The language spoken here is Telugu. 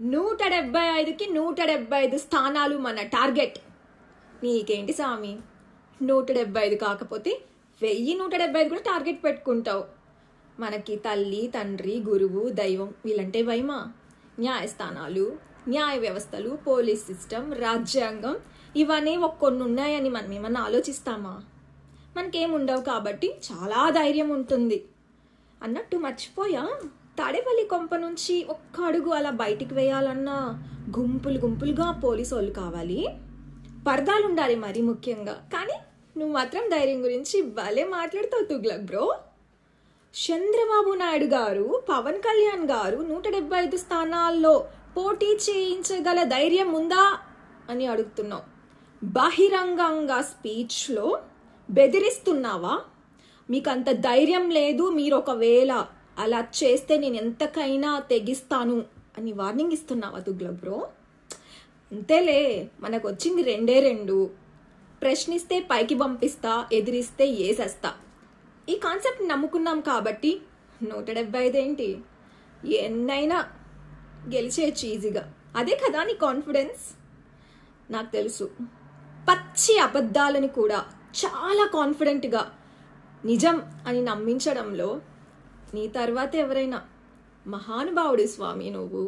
నూట డెబ్బై ఐదుకి నూట డెబ్బై ఐదు స్థానాలు మన టార్గెట్. నీకేంటి స్వామి నూట డెబ్బై ఐదు కాకపోతే వెయ్యి నూట డెబ్బై ఐదు కూడా టార్గెట్ పెట్టుకుంటావు. మనకి తల్లి తండ్రి గురువు దైవం వీళ్ళంటే భయమా న్యాయస్థానాలు న్యాయ వ్యవస్థలు పోలీస్ సిస్టమ్ రాజ్యాంగం ఇవన్నీ ఒక కొన్ని ఉన్నాయని మనం ఏమన్నా ఆలోచిస్తామా? మనకేం ఉండవు కాబట్టి చాలా ధైర్యం ఉంటుంది. అన్నట్టు మర్చిపోయా? తాడేపల్లి కొంప నుంచి ఒక్క అడుగు అలా బయటికి వేయాలన్నా గుంపులు గుంపులుగా పోలీసు వాళ్ళు కావాలి. పరదాలు ఉండాలి మరీ ముఖ్యంగా. కానీ నువ్వు మాత్రం ధైర్యం గురించి భలే మాట్లాడుతావు తుగ్లక్ బ్రో. చంద్రబాబు నాయుడు గారు పవన్ కళ్యాణ్ గారు నూట డెబ్బై ఐదు స్థానాల్లో పోటీ చేయించగల ధైర్యం ఉందా అని అడుగుతున్నావు. బహిరంగంగా స్పీచ్లో బెదిరిస్తున్నావా? మీకు అంత ధైర్యం లేదు మీరు ఒకవేళ అలా చేస్తే నేను ఎంతకైనా తెగిస్తాను అని వార్నింగ్ ఇస్తున్నావా తుగ్లక్ బ్రో అంతేలే మనకు వచ్చింది రెండే రెండు. ప్రశ్నిస్తే పైకి పంపిస్తా ఎదిరిస్తే ఏసేస్తా. ఈ కాన్సెప్ట్ నమ్ముకున్నాం కాబట్టి నూట డెబ్బై ఐదేంటి ఎన్నైనా గెలిచేయచ్చు ఈజీగా అదే కదా నీ కాన్ఫిడెన్స్ నాకు తెలుసు. పచ్చి అబద్ధాలని కూడా చాలా కాన్ఫిడెంట్గా నిజం అని నమ్మించడంలో నీ తర్వాత ఎవరైనా మహానుభావుడి స్వామి నువ్వు.